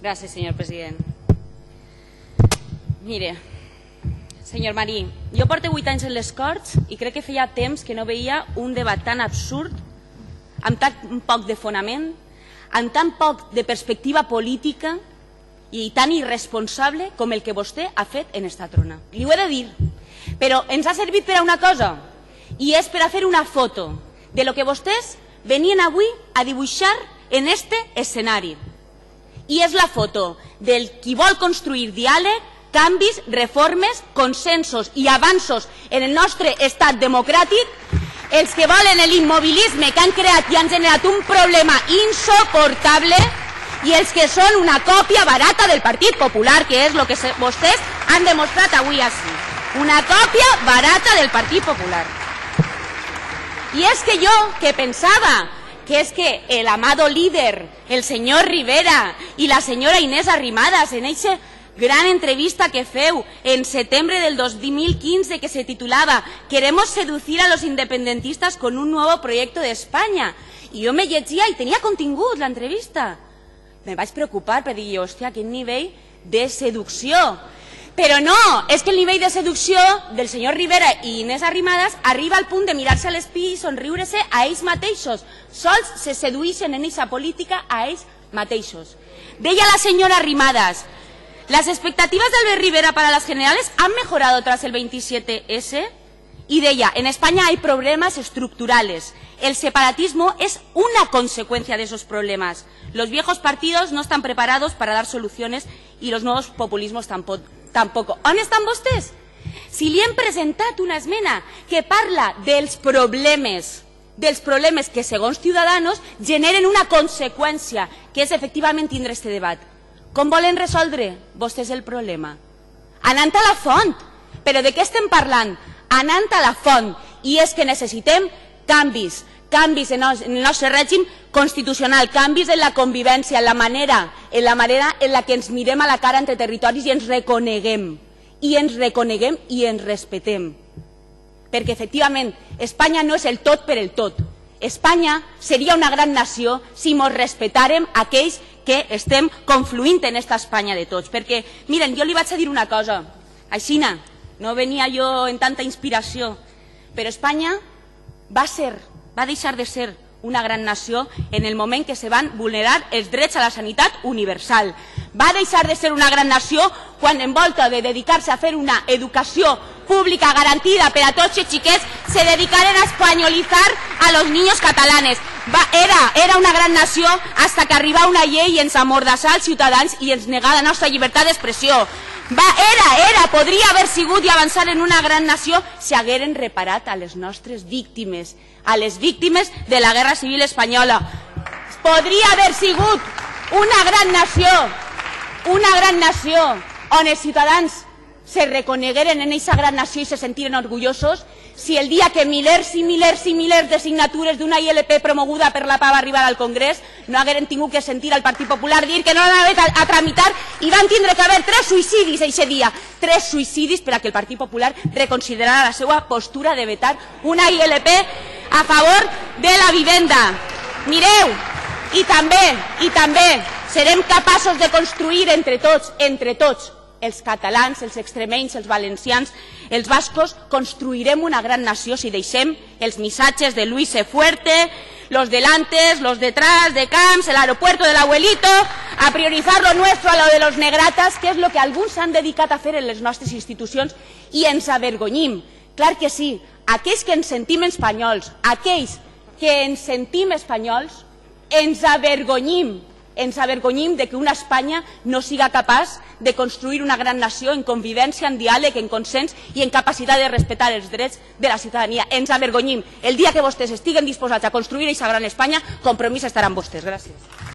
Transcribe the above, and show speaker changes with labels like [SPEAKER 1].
[SPEAKER 1] Gràcies, senyor president. Mire, senyor Marí, jo porto 8 anys en les Corts i crec que feia temps que no veia un debat tan absurd, amb tan poc de fonament, amb tan poc de perspectiva política i tan irresponsable com el que vostè ha fet en esta trona. Li ho he de dir, però ens ha servit per a una cosa, i és per a fer una foto de lo que vostès venien avui a dibuixar en este escenari. I és la foto del qui vol construir diàleg, canvis, reformes, consensos i avanços en el nostre estat democràtic, els que volen l'immobilisme que han creat i han generat un problema insoportable i els que són una còpia barata del Partit Popular, que és el que vostès han demostrat avui així. Una còpia barata del Partit Popular. I és que jo, que pensava que és que el amado líder, el senyor Rivera i la senyora Inés Arrimadas, en eixa gran entrevista que feu en setembre del 2015 que se titulaba Queremos seducir a los independentistas con un nuevo proyecto de España. I jo me llegia i tenia contingut l'entrevista. Me vaig preocupar per dir, hòstia, quin nivell de seducció. Però no, és que el nivell de seducció del senyor Rivera i Inés Arrimadas arriba al punt de mirar-se a l'espill i somriure-se a ells mateixos. Sols se seduïxen en aquesta política a ells mateixos. Deia la senyora Arrimadas, las expectativas de Albert Rivera para las generales han mejorado tras el 27S y de ella, en España hay problemas estructurales. El separatismo es una consecuencia de esos problemas. Los viejos partidos no están preparados para dar soluciones y los nuevos populismos tampoco. Tampoco. On estan vostès? Si li hem presentat una esmena que parla dels problemes dels problemes que, segons Ciudadanos, generen una conseqüència, que és efectivament tindre este debat. Com volen resoldre vostès el problema? Anant a la font. Però de què estem parlant? Anant a la font. I és que necessitem canvis, canvis en el nostre règim constitucional, canvis en la convivència, en la manera en la manera en la que ens mirem a la cara entre territoris i ens reconeguem. I ens reconeguem i ens respetem. Perquè, efectivament, Espanya no és el tot per el tot. Espanya seria una gran nació si mos respetàrem aquells que estem confluint en esta Espanya de tots. Perquè, miren, jo li vaig a dir una cosa. Aixina, no venia jo en tanta inspiració, però Espanya va ser, va deixar de ser una gran nació en el moment que se van vulnerar els drets a la sanitat universal. Va deixar de ser una gran nació quan en volta de dedicar-se a fer una educació pública garantida per a tots els xiquets se dedicaren a espanyolitzar a los niños catalanes. Va, era, era una gran nació hasta que arriba una llei i ens amordassà als ciutadans i ens negà la nostra llibertat d'expressió. Va, era, era, podria haver sigut i avançar en una gran nació si hagueren reparat a les nostres víctimes, a les víctimes de la Guerra Civil Espanyola. Podria haver sigut una gran nació, una gran nació on els ciutadans se reconegueren en aquesta gran nació i se sentiren orgullosos si el dia que milers i milers i milers de signatures d'una ILP promoguda per la PA va arribar al Congrés no hagueren tingut que sentir al Partit Popular dir que no l'han a, a tramitar i van tindre que haver tres suïcidis aquest dia. Tres suïcidis per a que el Partit Popular reconsiderara la seva postura de vetar una ILP a favor de la vivenda. Mireu, i també, i també serem capaços de construir entre tots, entre tots, els catalans, els extremenys, els valencians, els bascos, construirem una gran nació si deixem els missatges de Luis E. Fuerte, los delantes, los detrás, de Camps, el aeropuerto del abuelito, a priorizar lo nuestro a lo de los negratas, que és el que alguns s'han dedicat a fer en les nostres institucions i ens avergonyim. Clar que sí, aquells que ens sentim espanyols, aquells que ens sentim espanyols, ens avergonyim ens avergonyim de que una Espanya no siga capaç de construir una gran nació en convivència, en diàleg, en consens i en capacitat de respectar els drets de la ciutadania. Ens avergonyim. El dia que vostès estiguen disposats a construir aquesta gran Espanya, compromís estaran vostès. Gràcies.